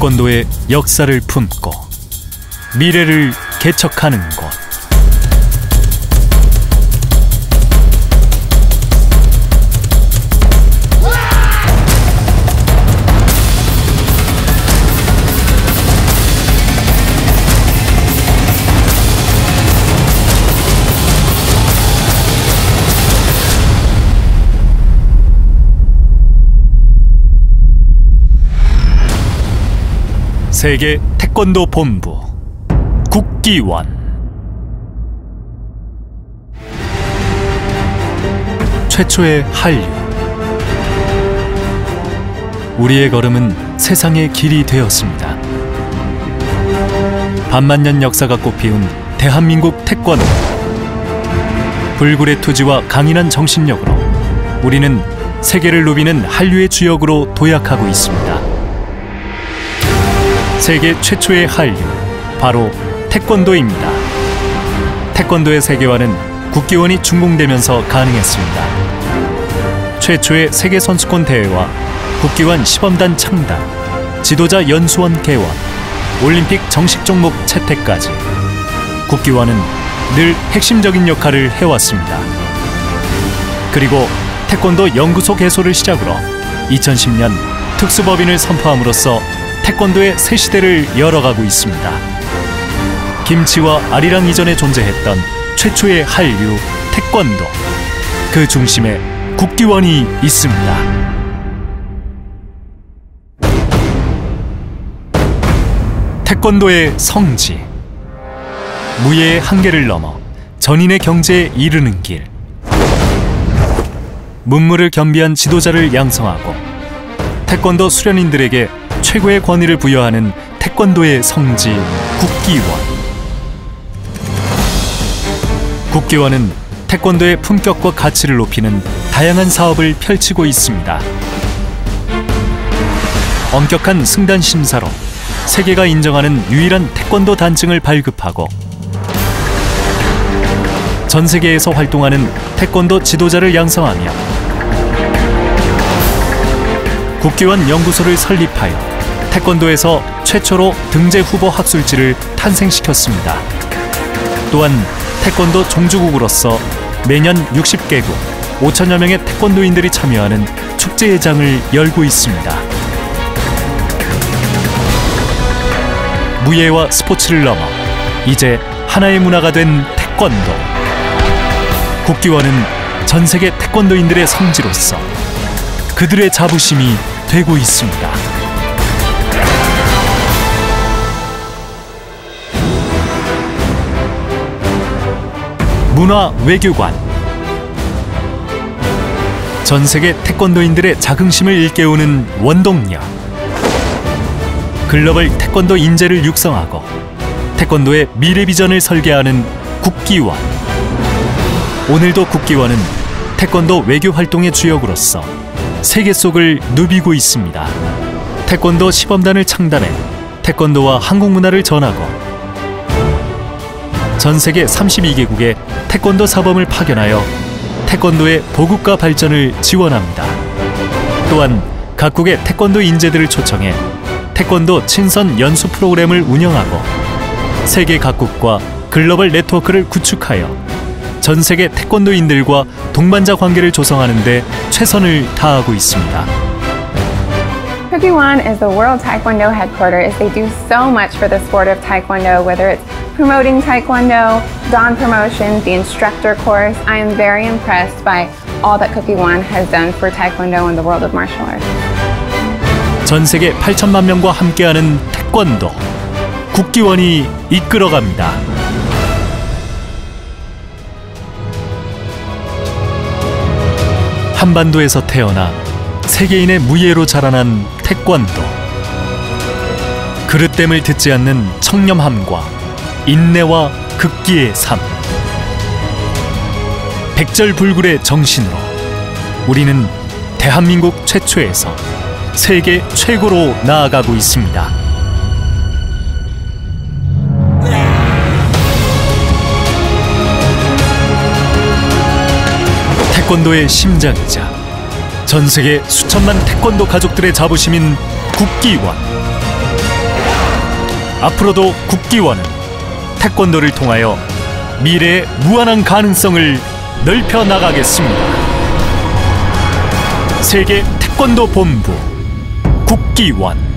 태권도의 역사를 품고 미래를 개척하는 곳. 세계 태권도 본부 국기원 최초의 한류 우리의 걸음은 세상의 길이 되었습니다. 반만년 역사가 꽃피운 대한민국 태권도 불굴의 투지와 강인한 정신력으로 우리는 세계를 누비는 한류의 주역으로 도약하고 있습니다. 세계 최초의 한류 바로 태권도입니다. 태권도의 세계화는 국기원이 준공되면서 가능했습니다. 최초의 세계 선수권 대회와 국기원 시범단 창단, 지도자 연수원 개원, 올림픽 정식 종목 채택까지 국기원은 늘 핵심적인 역할을 해왔습니다. 그리고 태권도 연구소 개소를 시작으로 2010년 특수법인을 선포함으로써 태권도의 새 시대를 열어가고 있습니다. 김치와 아리랑 이전에 존재했던 최초의 한류 태권도 그 중심에 국기원이 있습니다. 태권도의 성지 무예의 한계를 넘어 전인의 경제에 이르는 길 문물을 겸비한 지도자를 양성하고 태권도 수련인들에게 최고의 권위를 부여하는 태권도의 성지 국기원. 국기원은 태권도의 품격과 가치를 높이는 다양한 사업을 펼치고 있습니다. 엄격한 승단 심사로 세계가 인정하는 유일한 태권도 단증을 발급하고 전 세계에서 활동하는 태권도 지도자를 양성하며 국기원 연구소를 설립하여 태권도에서 최초로 등재 후보 학술지를 탄생시켰습니다. 또한 태권도 종주국으로서 매년 60개국 5천여 명의 태권도인들이 참여하는 축제회장을 열고 있습니다. 무예와 스포츠를 넘어 이제 하나의 문화가 된 태권도. 국기원은 전 세계 태권도인들의 성지로서 그들의 자부심이 되고 있습니다. 문화 외교관. 전 세계 태권도인들의 자긍심을 일깨우는 원동력. 글로벌 태권도 인재를 육성하고 태권도의 미래 비전을 설계하는 국기원. 오늘도 국기원은 태권도 외교 활동의 주역으로서 세계 속을 누비고 있습니다. 태권도 시범단을 창단해 태권도와 한국 문화를 전하고 전 세계 32개국에 태권도 사범을 파견하여 태권도의 보국가 발전을 지원합니다. 또한 각국의 태권도 인재들을 초청해 태권도 친선 연수 프로그램을 운영하고 세계 각국과 글로벌 네트워크를 구축하여 전 세계 태권도인들과 동반자 관계를 조성하는 데 최선을 다하고 있습니다. Cookie is the World Taekwondo headquarters. They do so much for the sport of Taekwondo, whether it's promoting Taekwondo, Dawn Promotions, the instructor course. I am very impressed by all that Cookie One has done for Taekwondo and the world of martial arts. 전 세계 8천만 명과 함께하는 태권도 국기원이 이끌어갑니다. 한반도에서 태어나 세계인의 무예로 자라난 태권도. 그릇됨을 듣지 않는 청렴함과 인내와 극기의 삶. 백절불굴의 정신으로 우리는 대한민국 최초에서 세계 최고로 나아가고 있습니다. 태권도의 심장이자 전 세계 수천만 태권도 가족들의 자부심인 국기원. 앞으로도 국기원은 태권도를 통하여 미래의 무한한 가능성을 넓혀 나가겠습니다. 세계 태권도 본부 국기원